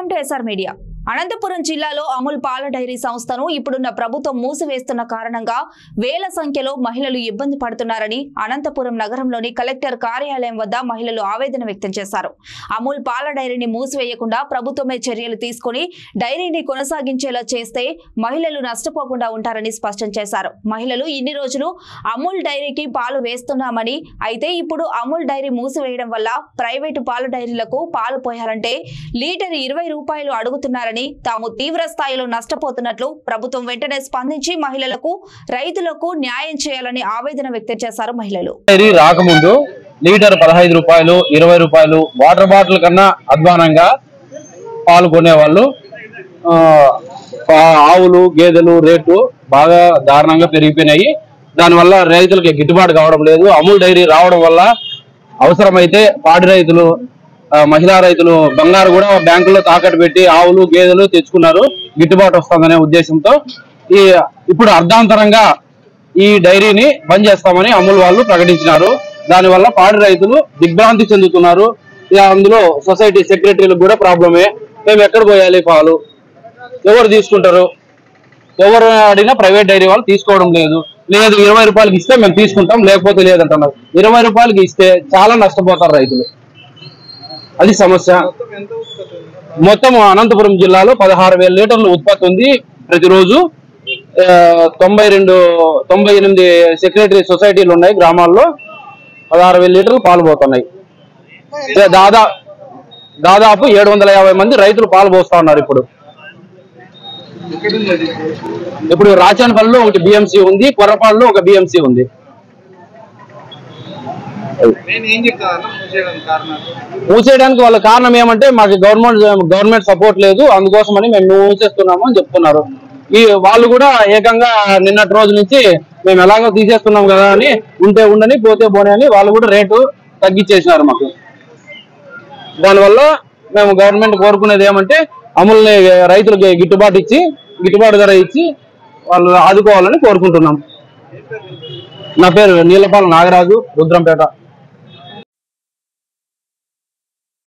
Welcome to S R media Anantapuram జిల్లాలో అమూల్ పాల dairy సంస్థను ఇప్పుడున్న ప్రభుత్వం మూసివేస్తున్న కారణంగా వేల సంఖ్యలో మహిళలు ఇబ్బంది పడుతున్నారని అనంతపురం నగరంలోని కలెక్టర్ కార్యాలయం వద్ద మహిళలు ఆవేదన వ్యక్తం చేశారు. అమూల్ పాల డైరీని మూసివేయకుండా ప్రభుత్వమే చర్యలు తీసుకుని డైరీని కొనసాగించేలా చేస్తే మహిళలు నష్టపోకుండా ఉంటారని స్పష్టం చేశారు. మహిళలు ఇన్ని రోజులు అమూల్ డైరీకి పాలు వేస్తున్నామని అయితే ఇప్పుడు అమూల్ డైరీ మూసివేయడం వల్ల ప్రైవేటు పాల డైరీలకు పాలు పోయాలంటే లీటర్ ఇరవై రూపాయలు అడుగుతున్నారని తాము తీవ్ర స్థాయిలో నష్టపోతున్నట్లు ప్రభుత్వం వెంటనే స్పందించి మహిళలకు రైతులకు న్యాయం చేయాలని ఆవేదన వ్యక్తం చేశారు మహిళలు. డైరీ రాకముందు లీటర్ పదహైదు రూపాయలు ఇరవై రూపాయలు వాటర్ బాటిల్ కన్నా అధ్వానంగా పాల్గొనే వాళ్ళు ఆవులు గేదెలు రేటు బాగా దారుణంగా పెరిగిపోయినాయి. దానివల్ల రైతులకి గిట్టుబాటు కావడం లేదు. అమూల్ డైరీ రావడం వల్ల అవసరమైతే పాడి రైతులు మహిళా రైతులు బంగారు కూడా బ్యాంకులో తాకట్టు పెట్టి ఆవులు గేదెలు తెచ్చుకున్నారు. గిట్టుబాటు వస్తుందనే ఉద్దేశంతో ఈ ఇప్పుడు అర్ధాంతరంగా ఈ డైరీని బంద్ చేస్తామని అమూల్ వాళ్ళు ప్రకటించినారు. దానివల్ల పాడి రైతులు దిగ్భ్రాంతి చెందుతున్నారు. ఇక అందులో సొసైటీ సెక్రటరీలకు కూడా ప్రాబ్లమే. మేము ఎక్కడ పోయాలి పాలు? ఎవరు తీసుకుంటారు? ఎవరు అడిగినా ప్రైవేట్ డైరీ వాళ్ళు తీసుకోవడం లేదు. లేదు ఇరవై రూపాయలకి ఇస్తే మేము తీసుకుంటాం లేకపోతే లేదంటున్నారు. ఇరవై రూపాయలకి ఇస్తే చాలా నష్టపోతారు రైతులు. అది సమస్య. మొత్తం అనంతపురం జిల్లాలో పదహారు వేల లీటర్లు ఉత్పత్తి ఉంది. ప్రతిరోజు తొంభై రెండు తొంభై ఎనిమిది సెక్రటరీ సొసైటీలు ఉన్నాయి గ్రామాల్లో. పదహారు వేల లీటర్లు పాలు పోతున్నాయి. దాదా దాదాపు ఏడు వందల యాభై మంది రైతులు పాల్పోస్తా ఉన్నారు ఇప్పుడు. ఇప్పుడు రాచానపల్లిలో ఒకటి బిఎంసి ఉంది కొర్రపాడులో ఒక బిఎంసి ఉంది. మూసేయడానికి వాళ్ళ కారణం ఏమంటే మాకు గవర్నమెంట్ గవర్నమెంట్ సపోర్ట్ లేదు అందుకోసమని మేము మూసేస్తున్నాము అని చెప్తున్నారు. ఈ వాళ్ళు కూడా ఏకంగా నిన్నటి రోజు నుంచి మేము ఎలాగో తీసేస్తున్నాం కదా అని ఉంటే ఉండని పోతే పోనీ అని వాళ్ళు కూడా రేటు తగ్గించేసినారు మాకు. దానివల్ల మేము గవర్నమెంట్ కోరుకునేది ఏమంటే అమలుని రైతులకి గిట్టుబాటు ఇచ్చి గిట్టుబాటు ధర ఇచ్చి వాళ్ళు ఆదుకోవాలని కోరుకుంటున్నాం. నా పేరు నీలపాల నాగరాజు రుద్రంపేట.